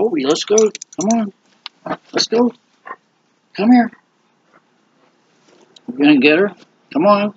Kobe, let's go. Come on. Let's go. Come here. We're gonna get her. Come on.